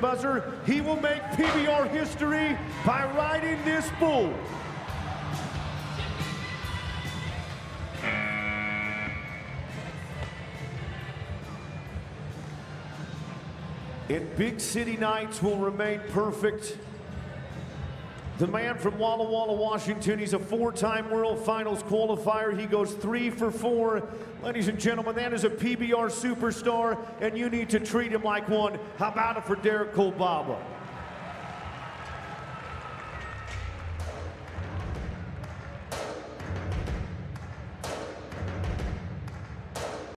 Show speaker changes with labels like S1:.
S1: buzzer, he will make PBR history by riding this bull. And Big City Nights will remain perfect. The man from Walla Walla, Washington, he's a four-time World Finals qualifier. He goes three for four. Ladies and gentlemen, that is a PBR superstar, and you need to treat him like one. How about it for Derek Kolbaba?